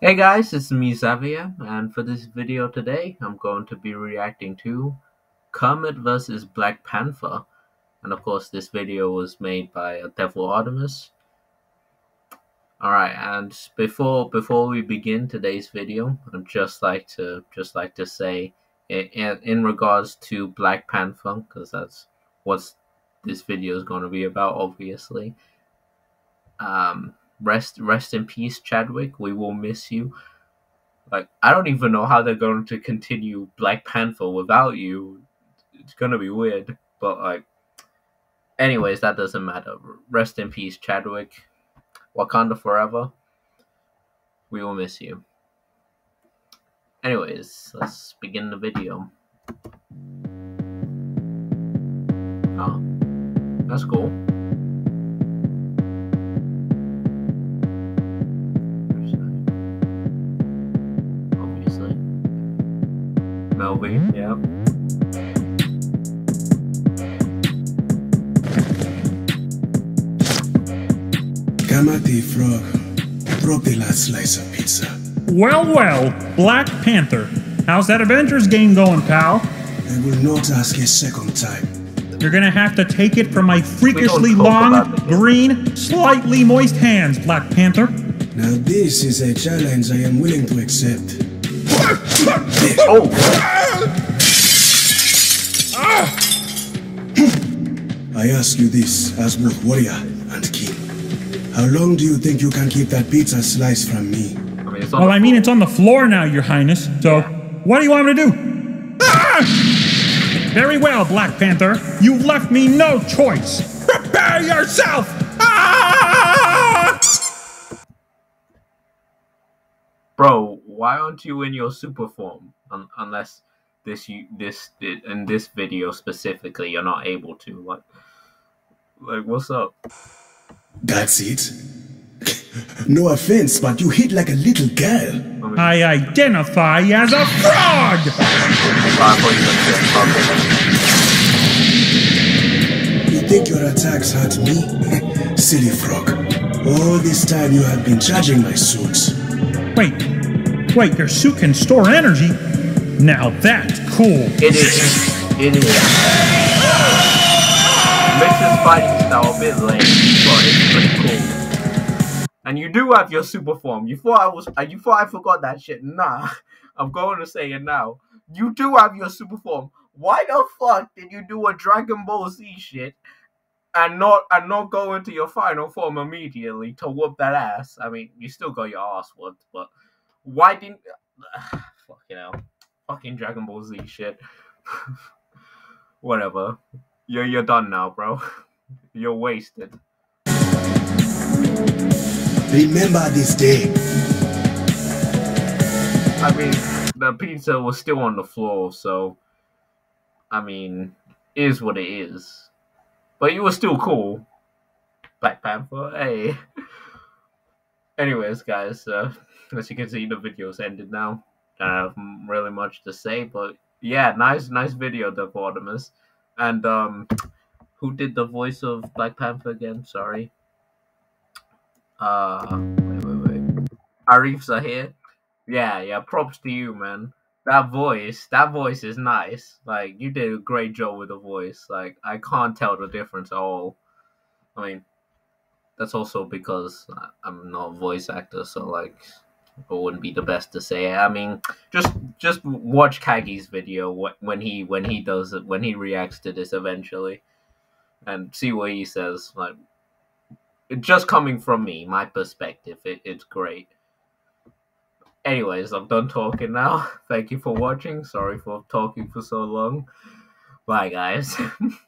Hey guys, it's me Xavier, and for this video today, I'm going to be reacting to Kermit vs. Black Panther. And of course, this video was made by Devil Artemis. Alright, and before before we begin today's video, I'd just like to just like to say in, in regards to Black Panther, because that's what this video is going to be about, obviously. Um, rest rest in peace, Chadwick. We will miss you. Like I don't even know how they're going to continue Black Panther without you. It's gonna be weird, but like, anyways, that doesn't matter. Rest in peace, Chadwick. Wakanda forever. We will miss you. Anyways, let's begin the video. Oh, that's cool. Melby, mm-hmm. yeah. Kermit the Frog, drop the last slice of pizza. Well, well, Black Panther. How's that Avengers game going, pal? I will not ask a second time. You're gonna have to take it from my freakishly long, about the game. green, slightly moist hands, Black Panther. Now this is a challenge I am willing to accept. Oh, I ask you this as both warrior and king. How long do you think you can keep that pizza slice from me? I mean, Well, I mean, it's on the floor now, Your Highness. So, what do you want me to do? Ah! Very well, Black Panther. You've left me no choice. Prepare yourself! Ah! bro. Why aren't you in your super form? Un- unless this you this in this video specifically, you're not able to. Like, like what's up? That's it? no offense, but you hit like a little girl. I mean, I identify as a frog! You were gonna say, You think your attacks hurt me? Silly frog. All this time you have been charging my suits. Wait, wait, your suit can store energy? Now that's cool. It is. It is. Makes fighting style a bit lame, but it's pretty cool. And you do have your super form. You thought I was. uh, You thought I forgot that shit. Nah, I'm going to say it now. You do have your super form. Why the fuck did you do a Dragon Ball Z shit and not and not go into your final form immediately to whoop that ass? I mean, you still got your ass whooped, but why didn't? fucking hell, fucking Dragon Ball Z shit. Whatever. You're you're done now, bro. You're wasted. Remember this day. I mean, the pizza was still on the floor, so I mean, is what it is. But you were still cool. Black Panther, hey. Anyways, guys, uh, as you can see, the video's ended now. I have really much to say, but yeah, nice, nice video, the Artemis. And um, who did the voice of Black Panther again? Sorry. Uh, wait, wait, wait. Arif's are here. Yeah, yeah. Props to you, man. That voice, that voice is nice. Like you did a great job with the voice. Like I can't tell the difference at all. I mean, that's also because I'm not a voice actor, so like it wouldn't be the best to say. I mean, just just watch Kagi's video when he when he does it when he reacts to this eventually, and see what he says. Like, just coming from me, my perspective, it, it's great. Anyways, I'm done talking now. Thank you for watching. Sorry for talking for so long. Bye, guys.